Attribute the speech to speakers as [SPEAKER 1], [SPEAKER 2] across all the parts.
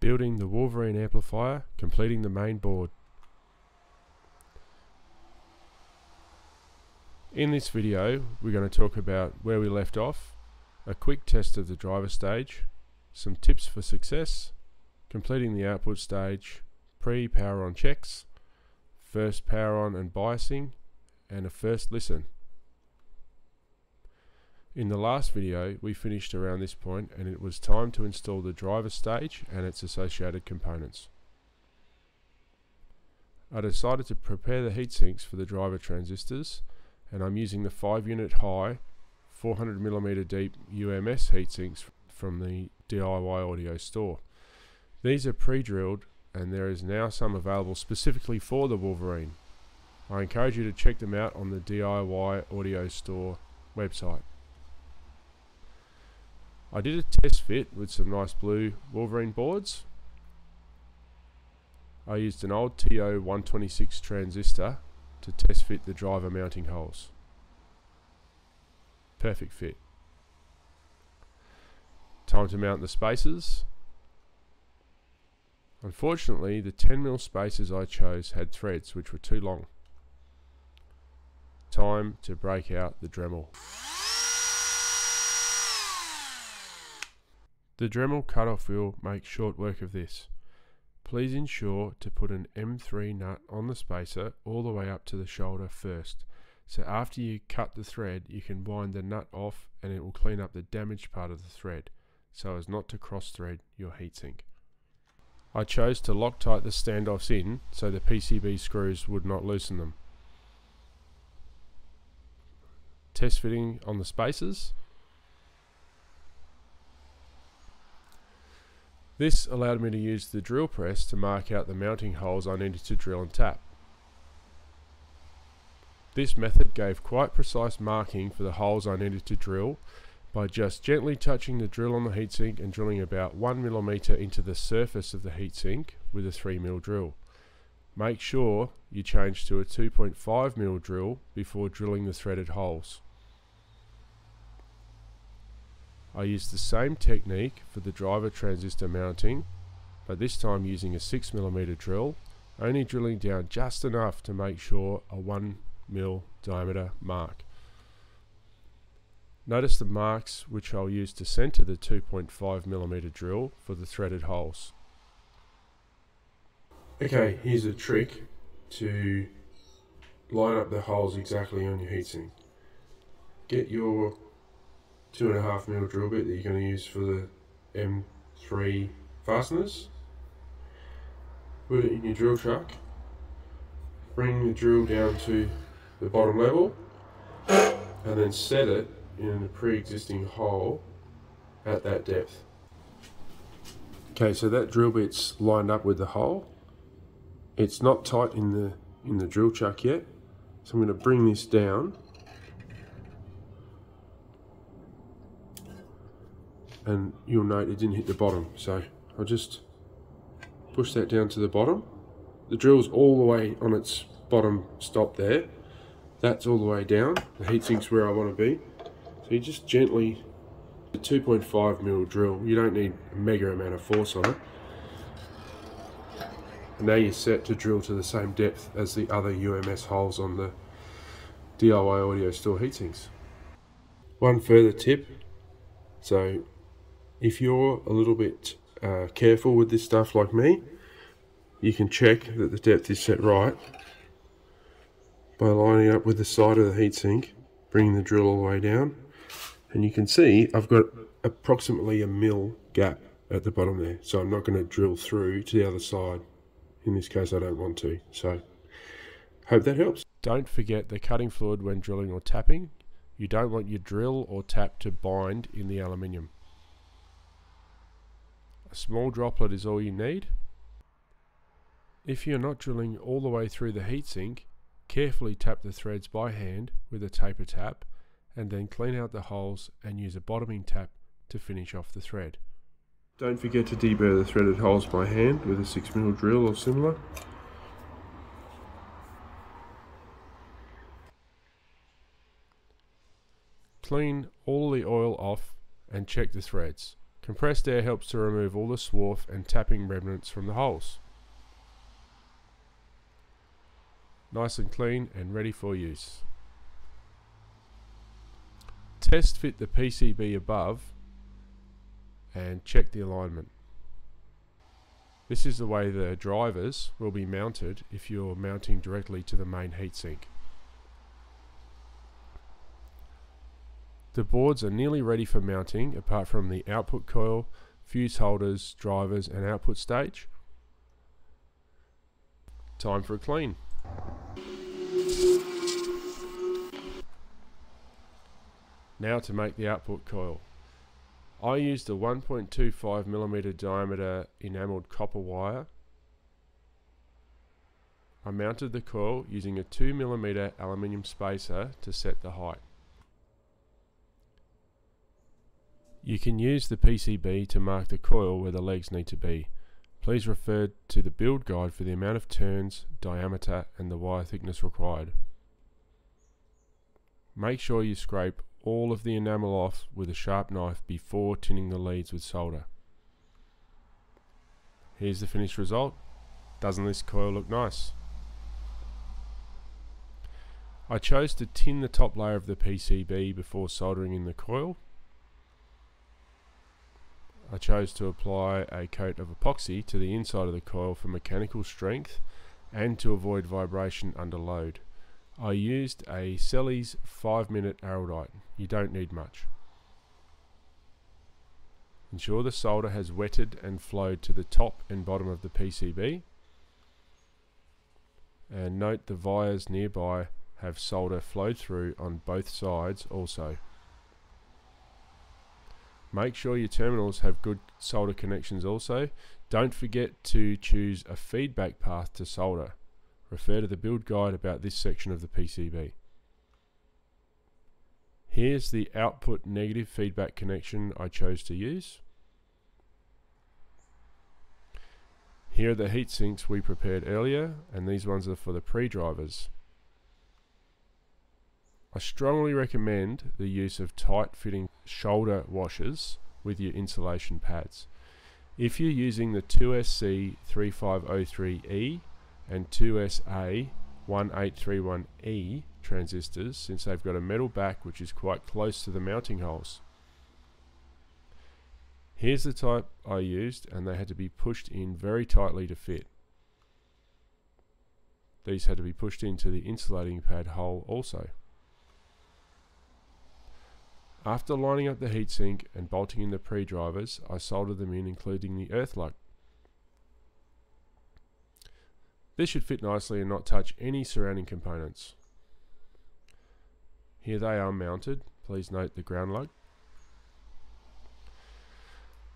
[SPEAKER 1] building the Wolverine amplifier, completing the main board. In this video we're going to talk about where we left off, a quick test of the driver stage, some tips for success, completing the output stage, pre-power on checks, first power on and biasing, and a first listen. In the last video we finished around this point and it was time to install the driver stage and its associated components. I decided to prepare the heatsinks for the driver transistors and I'm using the 5 unit high 400mm deep UMS heatsinks from the DIY audio store. These are pre-drilled and there is now some available specifically for the Wolverine. I encourage you to check them out on the DIY audio store website. I did a test fit with some nice blue Wolverine boards. I used an old TO126 transistor to test fit the driver mounting holes. Perfect fit. Time to mount the spacers. Unfortunately, the 10mm spacers I chose had threads which were too long. Time to break out the Dremel. The Dremel cutoff wheel makes short work of this. Please ensure to put an M3 nut on the spacer all the way up to the shoulder first. So after you cut the thread, you can wind the nut off and it will clean up the damaged part of the thread, so as not to cross thread your heatsink. I chose to Loctite the standoffs in so the PCB screws would not loosen them. Test fitting on the spacers. This allowed me to use the drill press to mark out the mounting holes I needed to drill and tap. This method gave quite precise marking for the holes I needed to drill by just gently touching the drill on the heatsink and drilling about 1mm into the surface of the heatsink with a 3mm drill. Make sure you change to a 2.5mm drill before drilling the threaded holes. I used the same technique for the driver transistor mounting, but this time using a 6mm drill, only drilling down just enough to make sure a 1mm diameter mark. Notice the marks which I'll use to center the 2.5mm drill for the threaded holes. Okay, here's a trick to line up the holes exactly on your heatsink. Get your two and a half mil drill bit that you're going to use for the M3 fasteners. Put it in your drill chuck. Bring the drill down to the bottom level and then set it in a pre-existing hole at that depth. Okay, so that drill bit's lined up with the hole. It's not tight in the in the drill chuck yet. So I'm going to bring this down and you'll note it didn't hit the bottom. So I'll just push that down to the bottom. The drill's all the way on its bottom stop there. That's all the way down. The heatsink's where I want to be. So you just gently the 2.5 mil drill. You don't need a mega amount of force on it. And now you're set to drill to the same depth as the other UMS holes on the DIY audio store heatsinks one further tip. So if you're a little bit uh, careful with this stuff like me, you can check that the depth is set right by lining up with the side of the heatsink, bringing the drill all the way down. And you can see I've got approximately a mil gap at the bottom there. So I'm not going to drill through to the other side. In this case, I don't want to. So hope that helps. Don't forget the cutting fluid when drilling or tapping. You don't want your drill or tap to bind in the aluminium. A small droplet is all you need. If you're not drilling all the way through the heatsink, carefully tap the threads by hand with a taper tap and then clean out the holes and use a bottoming tap to finish off the thread. Don't forget to deburr the threaded holes by hand with a 6mm drill or similar. Clean all the oil off and check the threads. Compressed air helps to remove all the swarf and tapping remnants from the holes. Nice and clean and ready for use. Test fit the PCB above and check the alignment. This is the way the drivers will be mounted if you're mounting directly to the main heatsink. The boards are nearly ready for mounting apart from the output coil, fuse holders, drivers and output stage. Time for a clean. Now to make the output coil. I used a 1.25mm diameter enamelled copper wire. I mounted the coil using a 2mm aluminium spacer to set the height. You can use the PCB to mark the coil where the legs need to be. Please refer to the build guide for the amount of turns, diameter and the wire thickness required. Make sure you scrape all of the enamel off with a sharp knife before tinning the leads with solder. Here's the finished result. Doesn't this coil look nice? I chose to tin the top layer of the PCB before soldering in the coil. I chose to apply a coat of epoxy to the inside of the coil for mechanical strength and to avoid vibration under load. I used a Selleys 5 minute araldite. You don't need much. Ensure the solder has wetted and flowed to the top and bottom of the PCB. And note the vias nearby have solder flowed through on both sides also. Make sure your terminals have good solder connections also. Don't forget to choose a feedback path to solder. Refer to the build guide about this section of the PCB. Here's the output negative feedback connection I chose to use. Here are the heat sinks we prepared earlier, and these ones are for the pre-drivers. I strongly recommend the use of tight fitting shoulder washers with your insulation pads. If you're using the 2SC3503E and 2SA1831E transistors since they've got a metal back which is quite close to the mounting holes. Here's the type I used and they had to be pushed in very tightly to fit. These had to be pushed into the insulating pad hole also. After lining up the heatsink and bolting in the pre-drivers, I soldered them in including the earth lug. This should fit nicely and not touch any surrounding components. Here they are mounted. Please note the ground lug.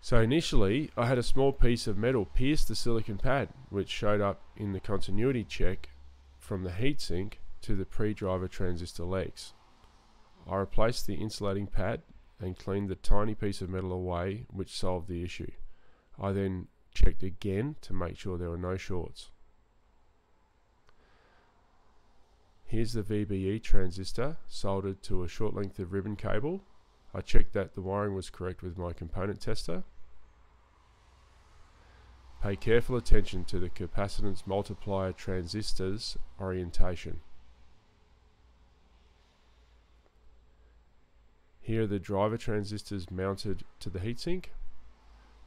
[SPEAKER 1] So initially, I had a small piece of metal pierce the silicon pad, which showed up in the continuity check from the heatsink to the pre-driver transistor legs. I replaced the insulating pad and cleaned the tiny piece of metal away, which solved the issue. I then checked again to make sure there were no shorts. Here's the VBE transistor soldered to a short length of ribbon cable. I checked that the wiring was correct with my component tester. Pay careful attention to the capacitance multiplier transistor's orientation. Here are the driver transistors mounted to the heatsink.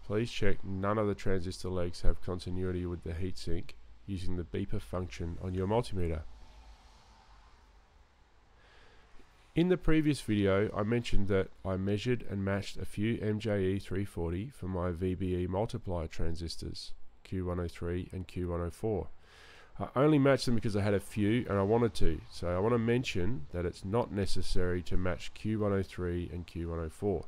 [SPEAKER 1] Please check none of the transistor legs have continuity with the heatsink using the beeper function on your multimeter. In the previous video, I mentioned that I measured and matched a few MJE 340 for my VBE multiplier transistors, Q103 and Q104. I only matched them because I had a few and I wanted to, so I want to mention that it's not necessary to match Q103 and Q104,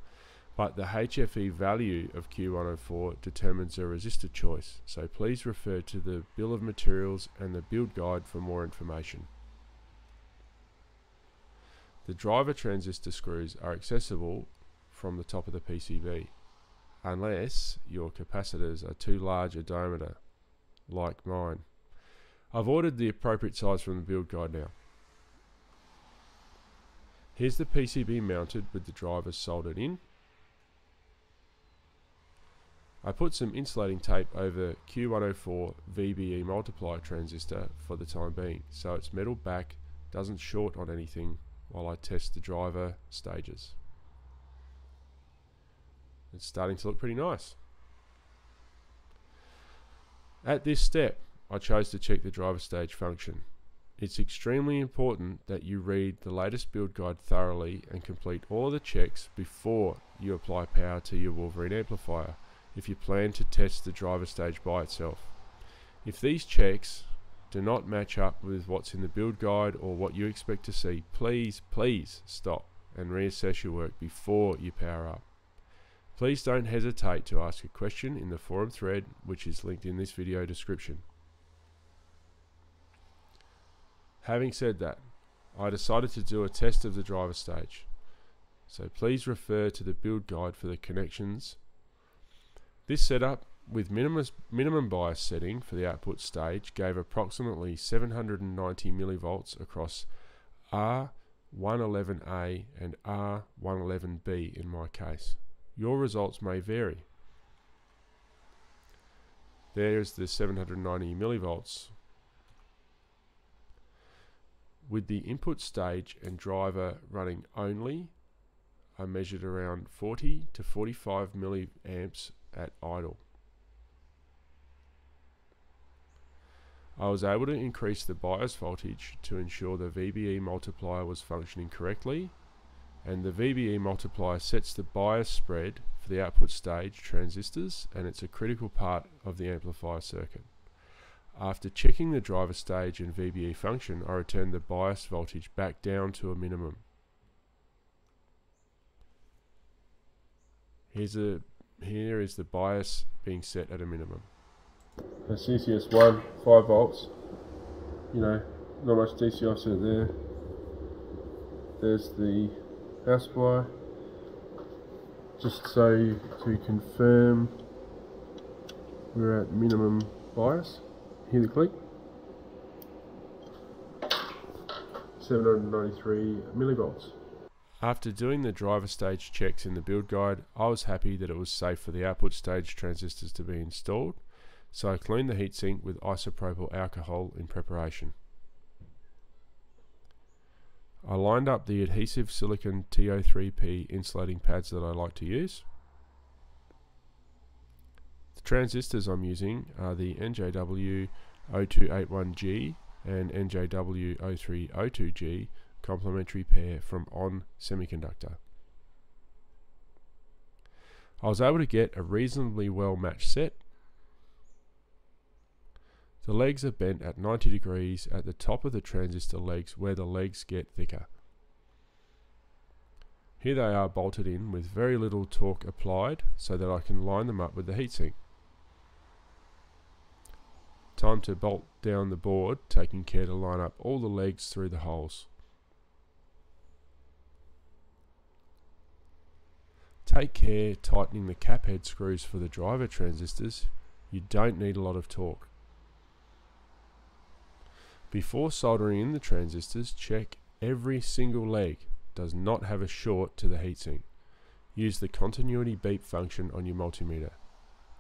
[SPEAKER 1] but the HFE value of Q104 determines the resistor choice, so please refer to the bill of materials and the build guide for more information. The driver transistor screws are accessible from the top of the PCB, unless your capacitors are too large a diameter, like mine. I've ordered the appropriate size from the build guide now. Here's the PCB mounted with the drivers soldered in. I put some insulating tape over Q104 VBE multiplier transistor for the time being, so its metal back doesn't short on anything while I test the driver stages. It's starting to look pretty nice. At this step, I chose to check the driver stage function. It's extremely important that you read the latest build guide thoroughly and complete all the checks before you apply power to your Wolverine amplifier if you plan to test the driver stage by itself. If these checks do not match up with what's in the build guide or what you expect to see, please, please stop and reassess your work before you power up. Please don't hesitate to ask a question in the forum thread which is linked in this video description. Having said that, I decided to do a test of the driver stage. So please refer to the build guide for the connections. This setup with minimum, minimum bias setting for the output stage gave approximately 790 millivolts across R111A and R111B in my case. Your results may vary. There's the 790 millivolts with the input stage and driver running only, I measured around 40 to 45 milliamps at idle. I was able to increase the bias voltage to ensure the VBE multiplier was functioning correctly and the VBE multiplier sets the bias spread for the output stage transistors and it's a critical part of the amplifier circuit. After checking the driver stage and VBE function, I return the bias voltage back down to a minimum. Here's a, here is the bias being set at a minimum. The CCS1, 5 volts. You know, not much DC offset there. There's the house wire. Just so to confirm we're at minimum bias hear the click. 793 millivolts. After doing the driver stage checks in the build guide, I was happy that it was safe for the output stage transistors to be installed, so I cleaned the heatsink with isopropyl alcohol in preparation. I lined up the adhesive silicon TO3P insulating pads that I like to use. The transistors I'm using are the NJW0281G and NJW0302G complementary pair from ON Semiconductor. I was able to get a reasonably well matched set. The legs are bent at 90 degrees at the top of the transistor legs where the legs get thicker. Here they are bolted in with very little torque applied so that I can line them up with the heatsink. Time to bolt down the board, taking care to line up all the legs through the holes. Take care tightening the cap head screws for the driver transistors. You don't need a lot of torque. Before soldering in the transistors, check every single leg does not have a short to the heatsink. Use the continuity beep function on your multimeter.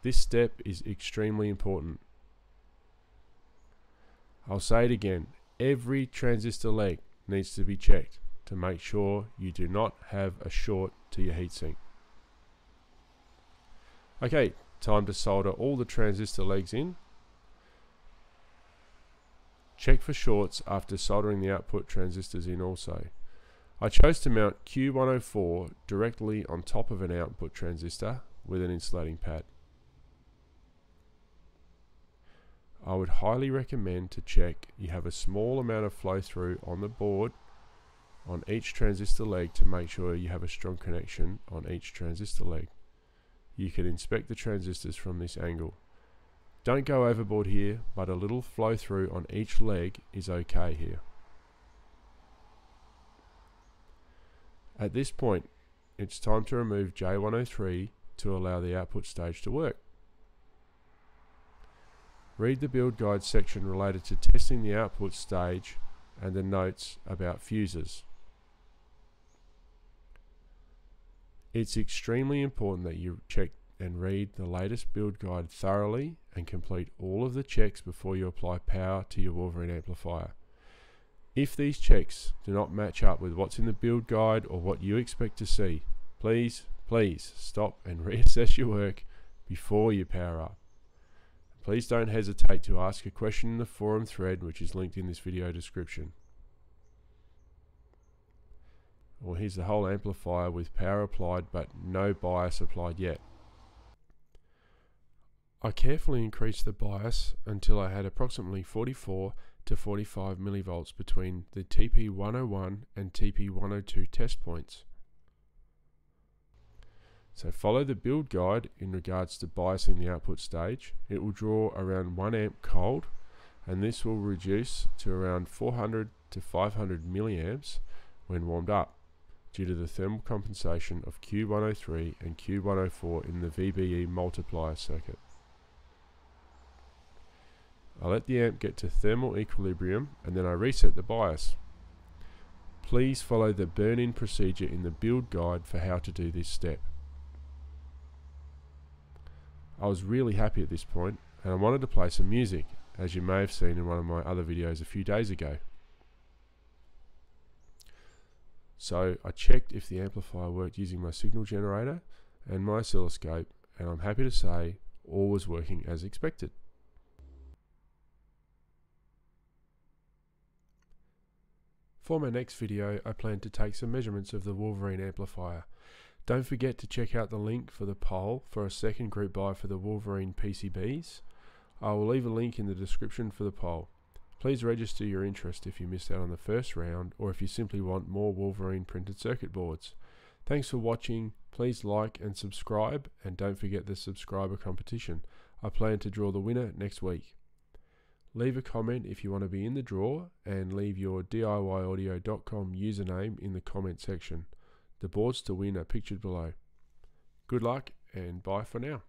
[SPEAKER 1] This step is extremely important. I'll say it again, every transistor leg needs to be checked to make sure you do not have a short to your heatsink. Okay, time to solder all the transistor legs in. Check for shorts after soldering the output transistors in also. I chose to mount Q104 directly on top of an output transistor with an insulating pad. I would highly recommend to check you have a small amount of flow through on the board on each transistor leg to make sure you have a strong connection on each transistor leg. You can inspect the transistors from this angle. Don't go overboard here, but a little flow through on each leg is okay here. At this point, it's time to remove J103 to allow the output stage to work. Read the build guide section related to testing the output stage and the notes about fuses. It's extremely important that you check and read the latest build guide thoroughly and complete all of the checks before you apply power to your Wolverine amplifier. If these checks do not match up with what's in the build guide or what you expect to see, please, please stop and reassess your work before you power up. Please don't hesitate to ask a question in the forum thread which is linked in this video description. Well, here's the whole amplifier with power applied but no bias applied yet. I carefully increased the bias until I had approximately 44 to 45 millivolts between the TP101 and TP102 test points. So follow the build guide in regards to biasing the output stage. It will draw around 1 amp cold and this will reduce to around 400 to 500 milliamps when warmed up due to the thermal compensation of Q103 and Q104 in the VBE multiplier circuit. I let the amp get to thermal equilibrium and then I reset the bias. Please follow the burn-in procedure in the build guide for how to do this step. I was really happy at this point and I wanted to play some music, as you may have seen in one of my other videos a few days ago. So I checked if the amplifier worked using my signal generator and my oscilloscope and I'm happy to say all was working as expected. For my next video I plan to take some measurements of the Wolverine amplifier. Don't forget to check out the link for the poll for a second group buy for the Wolverine PCBs. I will leave a link in the description for the poll. Please register your interest if you missed out on the first round or if you simply want more Wolverine printed circuit boards. Thanks for watching, please like and subscribe and don't forget the subscriber competition. I plan to draw the winner next week. Leave a comment if you want to be in the draw and leave your DIYaudio.com username in the comment section. The boards to win are pictured below. Good luck and bye for now.